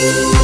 Bye.